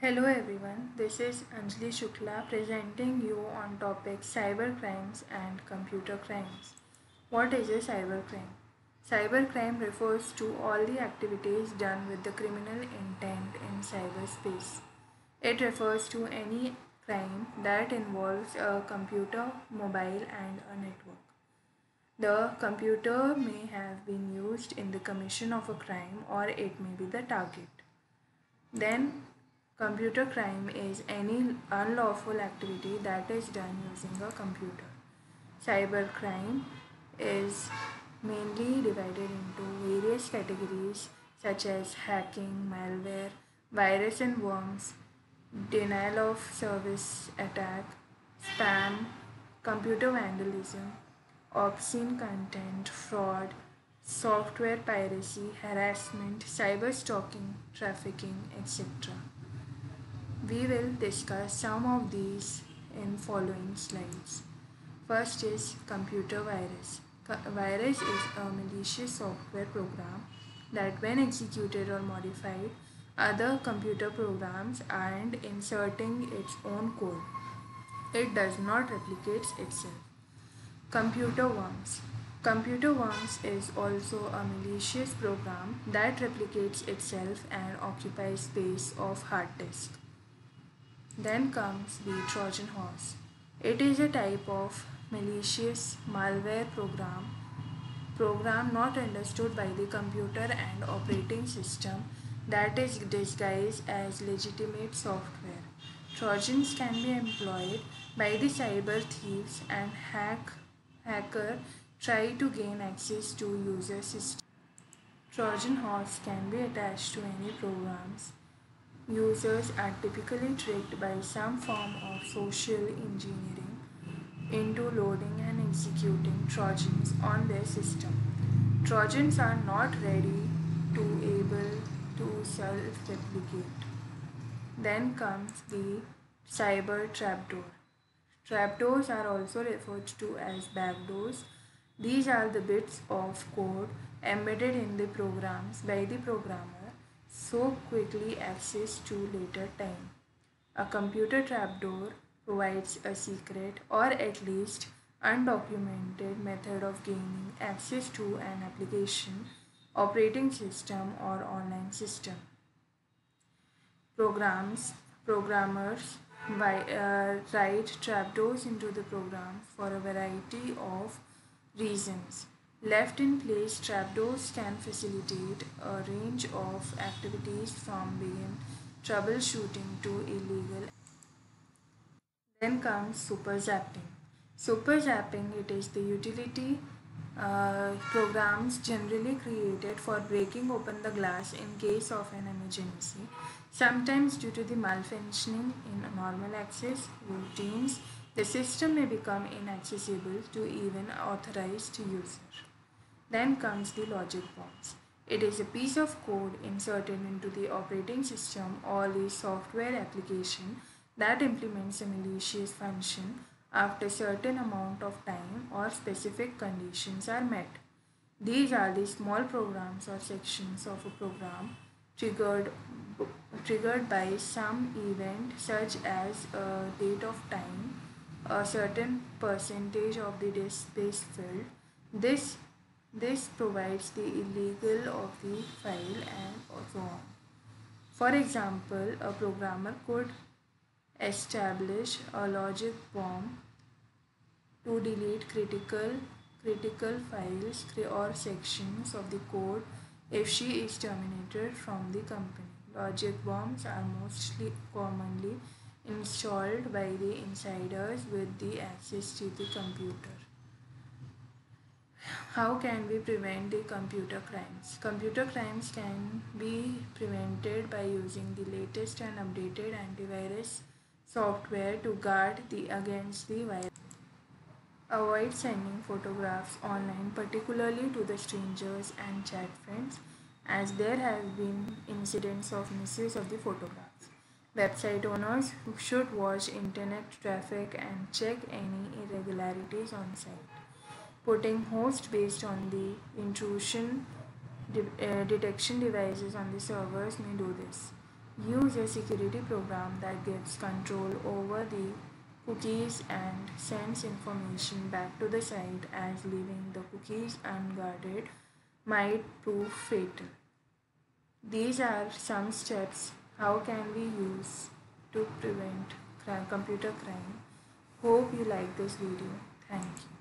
Hello everyone, this is Anjali Shukla presenting you on topic cyber crimes and computer crimes. What is a cybercrime? Cybercrime refers to all the activities done with the criminal intent in cyberspace. It refers to any crime that involves a computer, mobile and a network. The computer may have been used in the commission of a crime or it may be the target. Then Computer crime is any unlawful activity that is done using a computer. Cybercrime is mainly divided into various categories such as hacking, malware, virus and worms, denial of service attack, spam, computer vandalism, obscene content, fraud, software piracy, harassment, cyber stalking, trafficking, etc. We will discuss some of these in following slides. First is computer virus. Virus is a malicious software program that when executed or modified other computer programs and inserting its own code, it does not replicate itself. Computer worms. Computer worms is also a malicious program that replicates itself and occupies space of hard disk. Then comes the Trojan horse. It is a type of malicious malware program program not understood by the computer and operating system that is disguised as legitimate software. Trojans can be employed by the cyber thieves and hack hacker try to gain access to user system. Trojan horse can be attached to any programs Users are typically tricked by some form of social engineering into loading and executing Trojans on their system. Trojans are not ready to able to self-replicate. Then comes the cyber trapdoor. Trapdoors are also referred to as backdoors. These are the bits of code embedded in the programs by the programmer so quickly access to later time. A computer trapdoor provides a secret or at least undocumented method of gaining access to an application, operating system or online system. Programs, programmers uh, write trapdoors into the program for a variety of reasons. Left in place, trapdoors can facilitate a range of activities from being troubleshooting to illegal. Then comes super zapping. Super zapping, it is the utility uh, programs generally created for breaking open the glass in case of an emergency, sometimes due to the malfunctioning in normal access routines, the system may become inaccessible to even authorized user. Then comes the logic bomb. It is a piece of code inserted into the operating system or the software application that implements a malicious function after certain amount of time or specific conditions are met. These are the small programs or sections of a program triggered triggered by some event such as a date of time, a certain percentage of the disk space filled. This this provides the illegal of the file and so on. For example, a programmer could establish a logic bomb to delete critical critical files or sections of the code if she is terminated from the company. Logic bombs are mostly commonly installed by the insiders with the access to the computer. How can we prevent the computer crimes? Computer crimes can be prevented by using the latest and updated antivirus software to guard the against the virus. Avoid sending photographs online, particularly to the strangers and chat friends, as there have been incidents of misuse of the photographs. Website owners should watch internet traffic and check any irregularities on site putting host based on the intrusion de uh, detection devices on the servers may do this. use a security program that gives control over the cookies and sends information back to the site as leaving the cookies unguarded might prove fatal. These are some steps how can we use to prevent computer crime. Hope you like this video. Thank you.